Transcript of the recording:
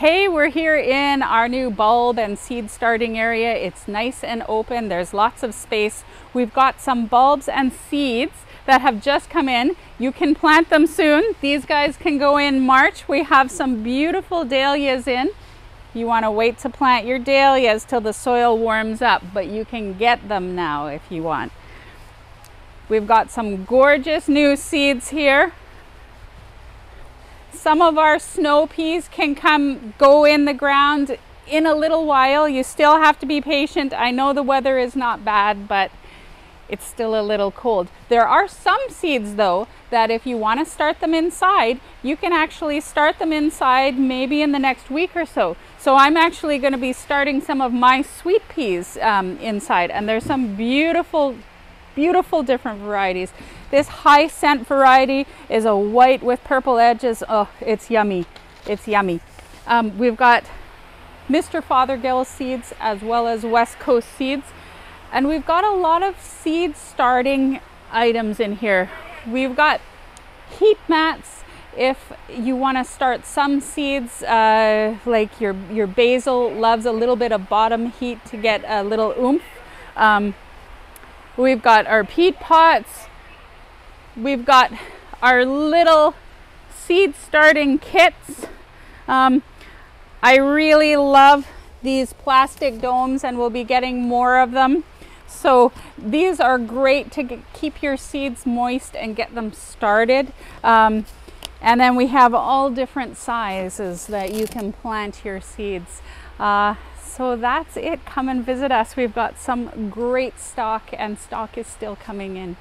Hey, we're here in our new bulb and seed starting area. It's nice and open. There's lots of space. We've got some bulbs and seeds that have just come in. You can plant them soon. These guys can go in March. We have some beautiful dahlias in. You want to wait to plant your dahlias till the soil warms up, but you can get them now if you want. We've got some gorgeous new seeds here. Some of our snow peas can come go in the ground in a little while. You still have to be patient. I know the weather is not bad, but it's still a little cold. There are some seeds though that if you want to start them inside, you can actually start them inside maybe in the next week or so. So I'm actually going to be starting some of my sweet peas um, inside and there's some beautiful beautiful different varieties. This high scent variety is a white with purple edges. Oh, it's yummy. It's yummy. Um, we've got Mr. Fothergill seeds as well as West Coast seeds. And we've got a lot of seed starting items in here. We've got heat mats if you want to start some seeds uh, like your your basil loves a little bit of bottom heat to get a little oomph um, We've got our peat pots. We've got our little seed starting kits. Um, I really love these plastic domes and we'll be getting more of them. So these are great to get, keep your seeds moist and get them started. Um, and then we have all different sizes that you can plant your seeds. Uh, so that's it. Come and visit us. We've got some great stock and stock is still coming in.